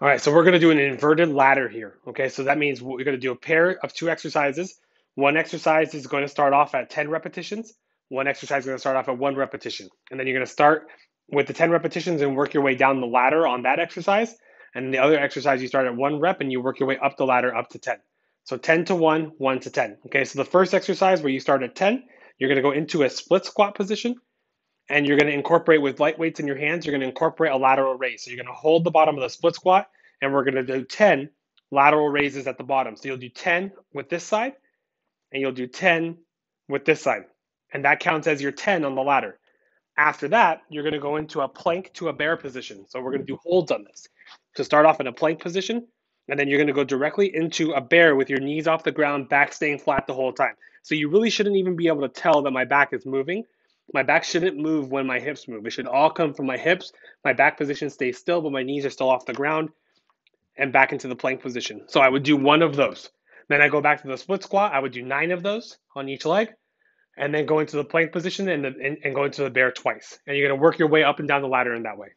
All right, so we're going to do an inverted ladder here. Okay, so that means we're going to do a pair of two exercises. One exercise is going to start off at 10 repetitions. One exercise is to start off at one repetition. And then you're going to start with the 10 repetitions and work your way down the ladder on that exercise. And the other exercise, you start at one rep and you work your way up the ladder up to 10. So 10 to 1, 1 to 10. Okay, so the first exercise where you start at 10, you're going to go into a split squat position and you're going to incorporate with light weights in your hands, you're going to incorporate a lateral raise. So you're going to hold the bottom of the split squat and we're going to do 10 lateral raises at the bottom. So you'll do 10 with this side and you'll do 10 with this side. And that counts as your 10 on the ladder. After that, you're going to go into a plank to a bear position. So we're going to do holds on this. To start off in a plank position, and then you're going to go directly into a bear with your knees off the ground, back staying flat the whole time. So you really shouldn't even be able to tell that my back is moving my back shouldn't move when my hips move. It should all come from my hips. My back position stays still, but my knees are still off the ground and back into the plank position. So I would do one of those. Then I go back to the split squat. I would do nine of those on each leg, and then go into the plank position and, the, and, and go into the bear twice. And you're going to work your way up and down the ladder in that way.